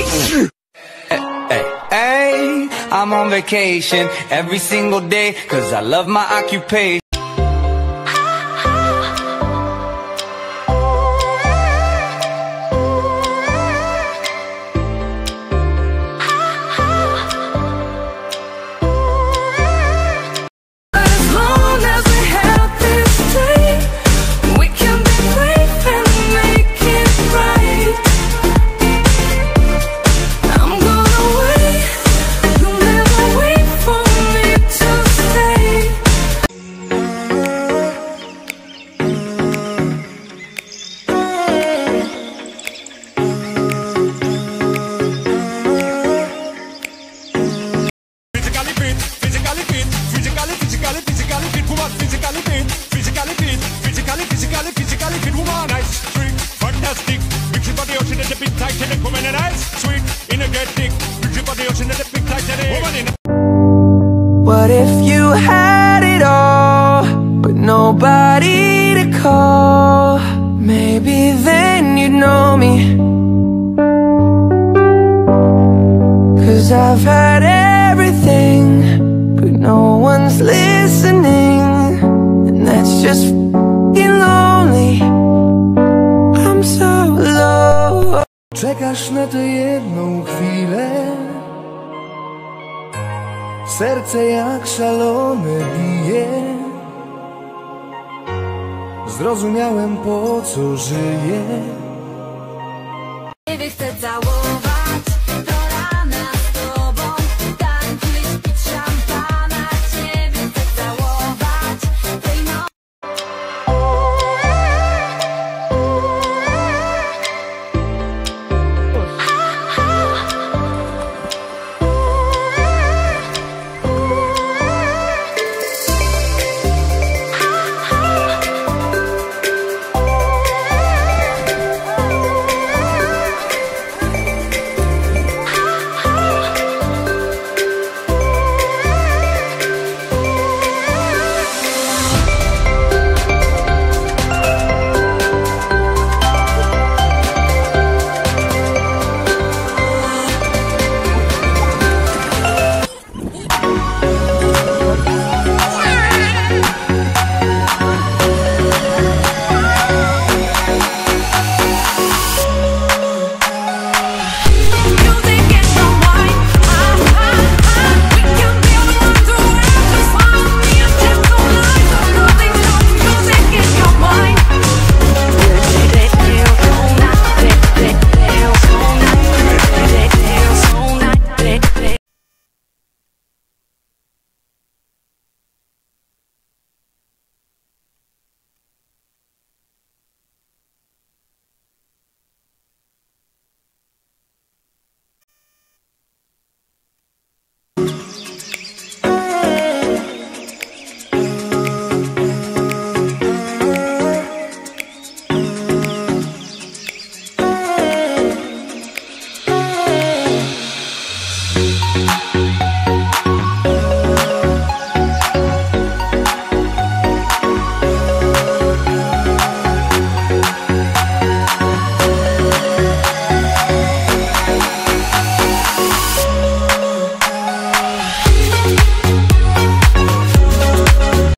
Hey, hey, I'm on vacation every single day cause I love my occupation. The the woman and sweet, body ocean and the big the woman in. What if you had it all, but nobody to call? Maybe then you'd know me. Cause I've had everything, Czekasz na tę jedną chwilę. Serce jak szalone bije. Zrozumiałem po co żyję. Chcę całować.